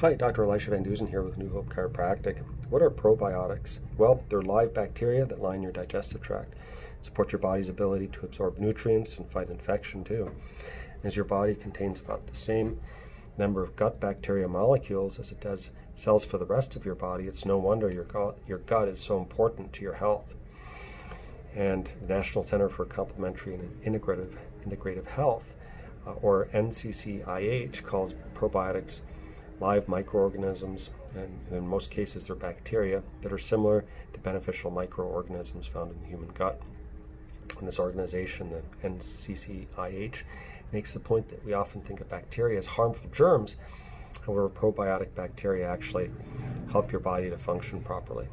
Hi, Dr. Elisha Van Deusen here with New Hope Chiropractic. What are probiotics? Well, they're live bacteria that line your digestive tract, support your body's ability to absorb nutrients and fight infection too. As your body contains about the same number of gut bacteria molecules as it does cells for the rest of your body, it's no wonder your gut, your gut is so important to your health. And the National Center for Complementary and Integrative, Integrative Health, uh, or NCCIH, calls probiotics live microorganisms, and in most cases they're bacteria, that are similar to beneficial microorganisms found in the human gut. And this organization, the NCCIH, makes the point that we often think of bacteria as harmful germs. However, probiotic bacteria actually help your body to function properly.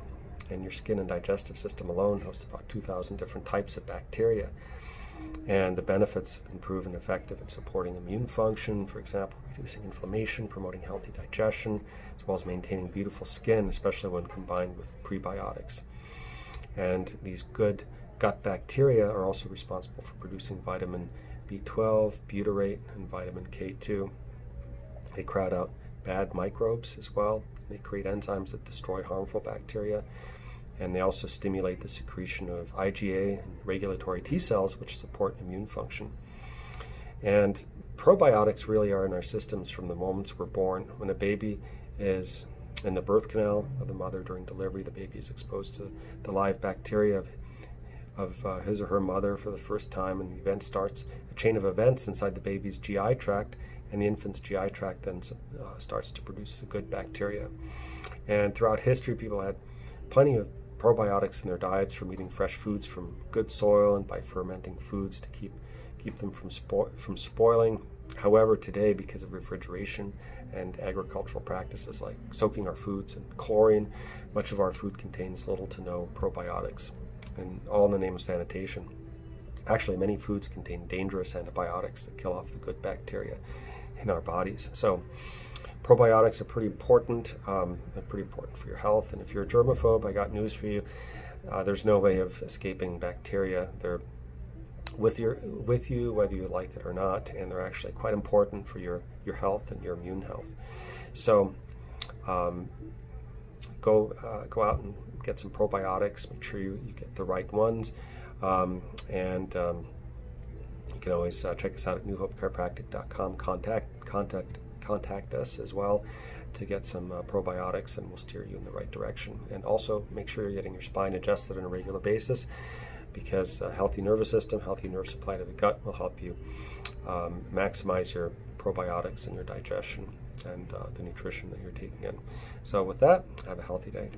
And your skin and digestive system alone hosts about 2,000 different types of bacteria. And the benefits have been proven effective in supporting immune function, for example, reducing inflammation, promoting healthy digestion, as well as maintaining beautiful skin, especially when combined with prebiotics. And these good gut bacteria are also responsible for producing vitamin B12, butyrate, and vitamin K2. They crowd out bad microbes as well. They create enzymes that destroy harmful bacteria and they also stimulate the secretion of IgA and regulatory T cells, which support immune function. And probiotics really are in our systems from the moments we're born. When a baby is in the birth canal of the mother during delivery, the baby is exposed to the live bacteria of, of uh, his or her mother for the first time, and the event starts a chain of events inside the baby's GI tract, and the infant's GI tract then uh, starts to produce the good bacteria. And throughout history, people had plenty of probiotics in their diets from eating fresh foods from good soil and by fermenting foods to keep keep them from spo- from spoiling. However, today, because of refrigeration and agricultural practices like soaking our foods in chlorine, much of our food contains little to no probiotics, and all in the name of sanitation. Actually, many foods contain dangerous antibiotics that kill off the good bacteria in our bodies. So, probiotics are pretty important. Um, they're pretty important for your health. And if you're a germaphobe, I got news for you. Uh, there's no way of escaping bacteria. They're with your with you whether you like it or not, and they're actually quite important for your your health and your immune health. So. Um, go uh, go out and get some probiotics. Make sure you, you get the right ones, um, and um, you can always uh, check us out at newhopechiropractic.com. Contact contact contact us as well to get some uh, probiotics and we'll steer you in the right direction. And also make sure you're getting your spine adjusted on a regular basis because a healthy nervous system, healthy nerve supply to the gut will help you um, maximize your probiotics and your digestion and uh, the nutrition that you're taking in. So with that, have a healthy day.